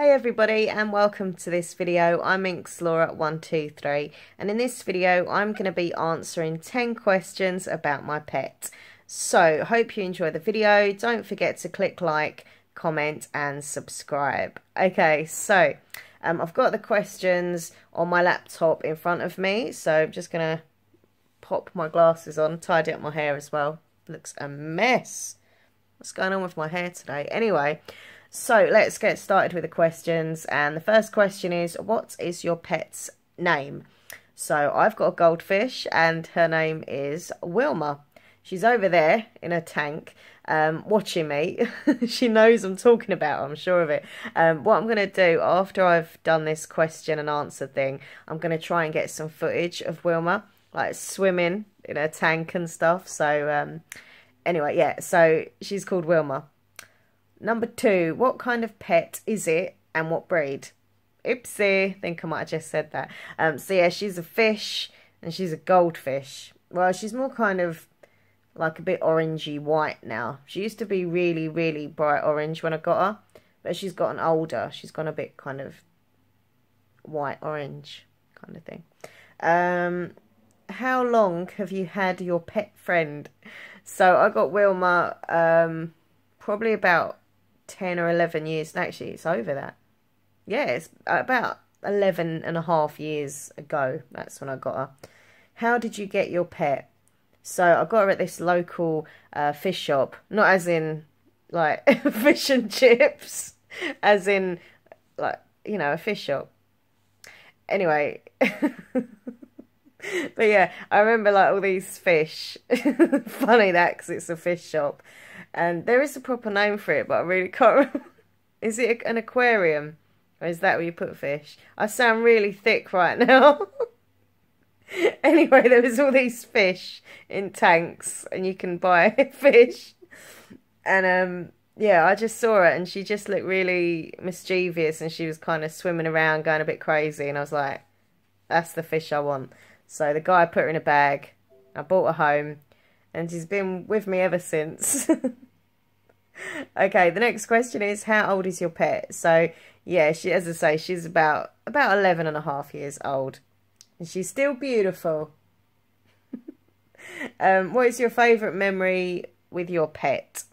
Hey everybody and welcome to this video. I'm Minxlaura123 and in this video I'm going to be answering 10 questions about my pet. So hope you enjoy the video. Don't forget to click like, comment and subscribe. Okay so um, I've got the questions on my laptop in front of me so I'm just going to pop my glasses on, tidy up my hair as well. Looks a mess. What's going on with my hair today? Anyway, so let's get started with the questions. And the first question is, what is your pet's name? So I've got a goldfish and her name is Wilma. She's over there in a tank um, watching me. she knows I'm talking about I'm sure of it. Um, what I'm going to do after I've done this question and answer thing, I'm going to try and get some footage of Wilma, like swimming in a tank and stuff. So um, anyway, yeah, so she's called Wilma. Number two, what kind of pet is it and what breed? Oopsie, I think I might have just said that. Um, so yeah, she's a fish and she's a goldfish. Well, she's more kind of like a bit orangey white now. She used to be really, really bright orange when I got her, but she's gotten older. She's gone a bit kind of white orange kind of thing. Um, how long have you had your pet friend? So I got Wilma um, probably about 10 or 11 years. Actually, it's over that. Yeah, it's about 11 and a half years ago. That's when I got her. How did you get your pet? So I got her at this local uh, fish shop. Not as in, like, fish and chips. As in, like, you know, a fish shop. Anyway. but yeah, I remember, like, all these fish. Funny that, because it's a fish shop. And there is a proper name for it, but I really can't remember. Is it an aquarium? Or is that where you put fish? I sound really thick right now. anyway, there was all these fish in tanks, and you can buy fish. And um, yeah, I just saw it, and she just looked really mischievous, and she was kind of swimming around, going a bit crazy. And I was like, "That's the fish I want." So the guy put her in a bag. I bought her home, and she's been with me ever since. Okay, the next question is how old is your pet? So, yeah, she as I say, she's about about 11 and a half years old. And she's still beautiful. um, what is your favourite memory with your pet?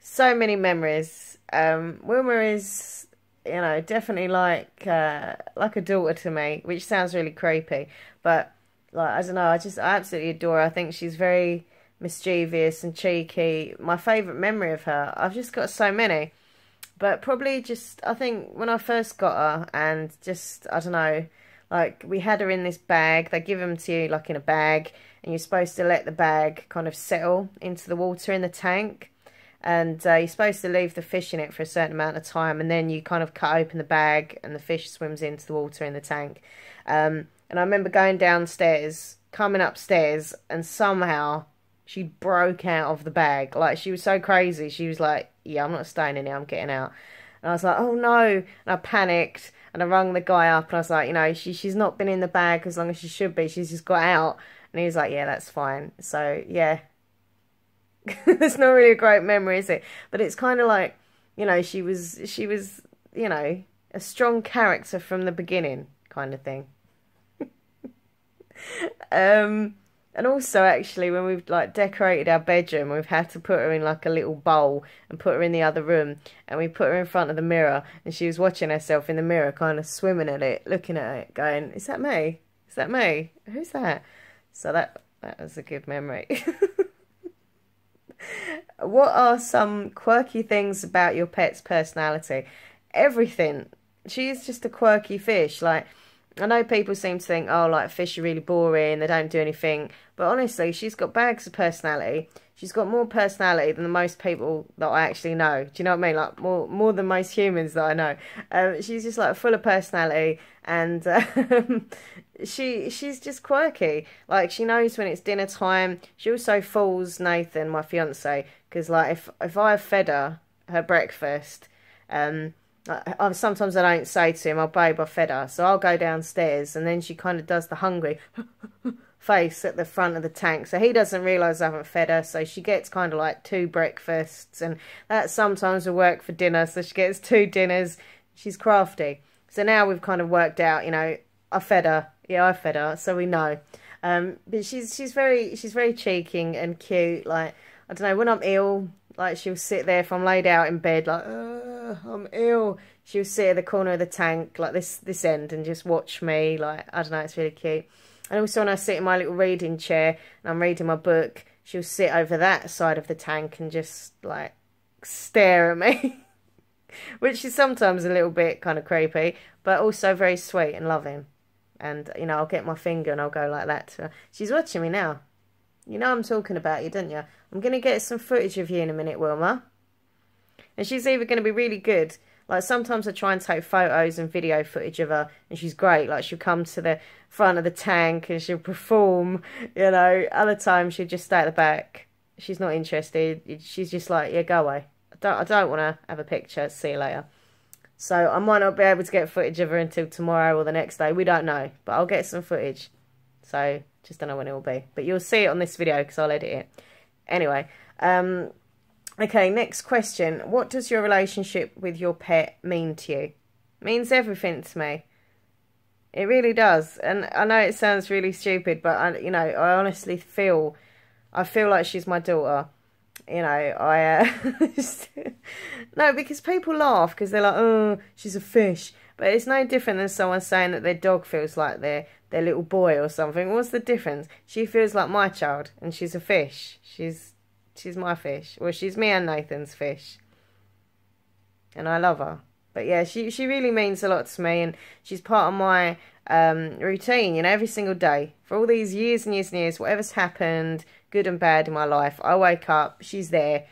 So many memories. Um, Wilma is, you know, definitely like uh, like a daughter to me, which sounds really creepy, but like I don't know, I just I absolutely adore her. I think she's very mischievous and cheeky. My favourite memory of her, I've just got so many. But probably just, I think when I first got her and just, I don't know, like we had her in this bag. They give them to you like in a bag and you're supposed to let the bag kind of settle into the water in the tank. And uh, you're supposed to leave the fish in it for a certain amount of time and then you kind of cut open the bag and the fish swims into the water in the tank. Um, and I remember going downstairs, coming upstairs, and somehow she broke out of the bag. Like, she was so crazy. She was like, yeah, I'm not staying in here, I'm getting out. And I was like, oh no. And I panicked and I rang the guy up and I was like, you know, she she's not been in the bag as long as she should be. She's just got out. And he was like, yeah, that's fine. So, yeah. it's not really a great memory, is it? But it's kind of like, you know, she was, she was, you know, a strong character from the beginning kind of thing. um, and also, actually, when we've like decorated our bedroom, we've had to put her in like a little bowl and put her in the other room, and we put her in front of the mirror, and she was watching herself in the mirror, kind of swimming at it, looking at it, going, "Is that me? Is that me? Who's that?" So that that was a good memory. what are some quirky things about your pet's personality? Everything. She is just a quirky fish, like I know people seem to think, oh, like fish are really boring, they don't do anything. But honestly, she's got bags of personality. She's got more personality than the most people that I actually know. Do you know what I mean? Like more more than most humans that I know. Um, she's just like full of personality, and um, she she's just quirky. Like she knows when it's dinner time. She also fools Nathan, my fiance, because like if if I have fed her her breakfast, um, I, sometimes I don't say to him, "Oh, babe, I fed her," so I'll go downstairs, and then she kind of does the hungry face at the front of the tank, so he doesn't realise I haven't fed her. So she gets kind of like two breakfasts, and that sometimes will work for dinner. So she gets two dinners, She's crafty. So now we've kind of worked out, you know, I fed her. Yeah, I fed her, so we know. Um, but she's she's very she's very cheeky and cute. Like I don't know when I'm ill, like she'll sit there if I'm laid out in bed, like I'm ill. She'll sit at the corner of the tank, like this this end, and just watch me. Like I don't know, it's really cute. And also when I sit in my little reading chair and I'm reading my book, she'll sit over that side of the tank and just like stare at me. Which is sometimes a little bit kind of creepy, but also very sweet and loving. And, you know, I'll get my finger and I'll go like that. She's watching me now. You know I'm talking about you, don't you? I'm going to get some footage of you in a minute, Wilma. And she's either going to be really good. Like, sometimes I try and take photos and video footage of her, and she's great. Like, she'll come to the front of the tank and she'll perform, you know. Other times she'll just stay at the back. She's not interested. She's just like, yeah, go away. I don't, I don't want to have a picture. See you later. So I might not be able to get footage of her until tomorrow or the next day. We don't know. But I'll get some footage. So just don't know when it will be. But you'll see it on this video because I'll edit it. Anyway. Um, okay, next question. What does your relationship with your pet mean to you? It means everything to me. It really does. And I know it sounds really stupid, but I, you know, I honestly feel, I feel like she's my daughter you know, I uh, no because people laugh because they're like, oh, she's a fish, but it's no different than someone saying that their dog feels like their their little boy or something. What's the difference? She feels like my child, and she's a fish. She's she's my fish. Well, she's me and Nathan's fish, and I love her. But yeah, she she really means a lot to me, and she's part of my um, routine. You know, every single day for all these years and years and years, whatever's happened, good and bad in my life, I wake up, she's there,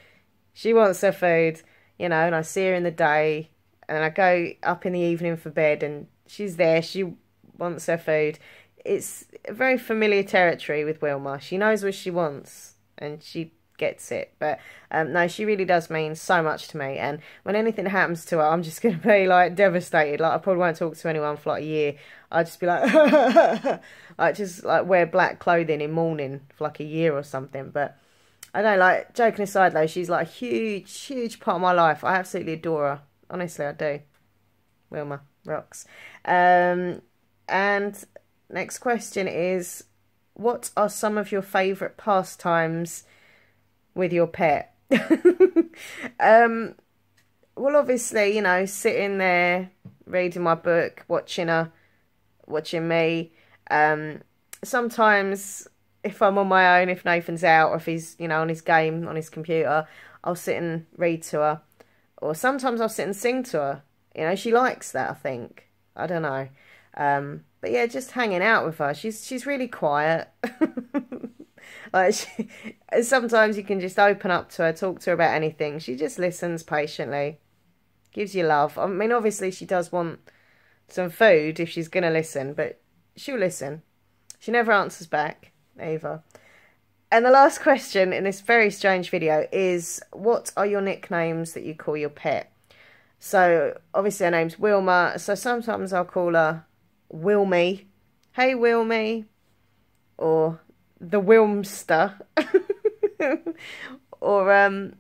she wants her food, you know, and I see her in the day, and I go up in the evening for bed, and she's there, she wants her food. It's very familiar territory with Wilma. She knows what she wants, and she gets it. But um, no, she really does mean so much to me. And when anything happens to her, I'm just going to be like devastated. Like I probably won't talk to anyone for like a year. I'll just be like, like just like wear black clothing in mourning for like a year or something. But I don't like joking aside though. She's like a huge, huge part of my life. I absolutely adore her. Honestly, I do. Wilma rocks. Um, and next question is, what are some of your favourite pastimes? with your pet. um, well, obviously, you know, sitting there reading my book, watching her, watching me. Um, sometimes, if I'm on my own, if Nathan's out, or if he's, you know, on his game, on his computer, I'll sit and read to her. Or sometimes I'll sit and sing to her. You know, she likes that, I think. I don't know. Um, but yeah, just hanging out with her. She's she's really quiet. Like she, sometimes you can just open up to her, talk to her about anything. She just listens patiently, gives you love. I mean, obviously she does want some food if she's gonna listen, but she'll listen. She never answers back, Ava. And the last question in this very strange video is, what are your nicknames that you call your pet? So, obviously her name's Wilma, so sometimes I'll call her Wilmy. Hey Wilmy. Or the Wilmster. or um,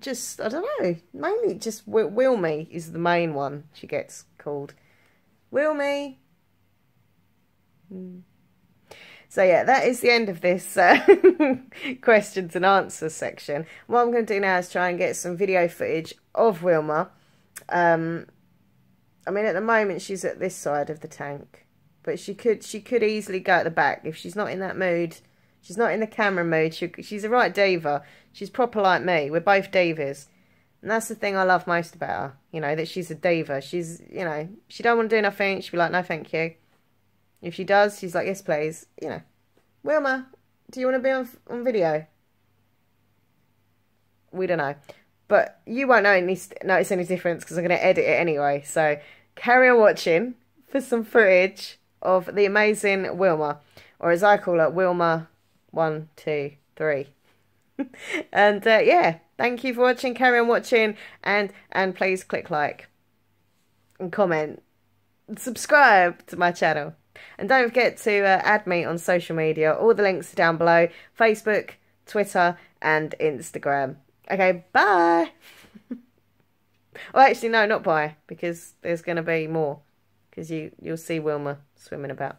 just, I don't know, mainly just Wil Wilmy is the main one she gets called. Wilmy. Hmm. So yeah, that is the end of this uh, questions and answers section. What I'm going to do now is try and get some video footage of Wilma. Um, I mean, at the moment she's at this side of the tank. But she could she could easily go at the back if she's not in that mood. She's not in the camera mood. She, she's a right diva. She's proper like me. We're both divas. And that's the thing I love most about her. You know, that she's a diva. She's, you know, she don't want to do nothing. She'll be like, no, thank you. If she does, she's like, yes, please. You know. Wilma, do you want to be on, on video? We don't know. But you won't any, notice any difference because I'm going to edit it anyway. So carry on watching for some footage of the amazing Wilma, or as I call her, Wilma one, two, three. and uh, yeah, thank you for watching. Carry on watching, and and please click like and comment, subscribe to my channel, and don't forget to uh, add me on social media. All the links are down below: Facebook, Twitter, and Instagram. Okay, bye. Oh, actually, no, not bye, because there's going to be more. Because you, you'll see Wilma swimming about.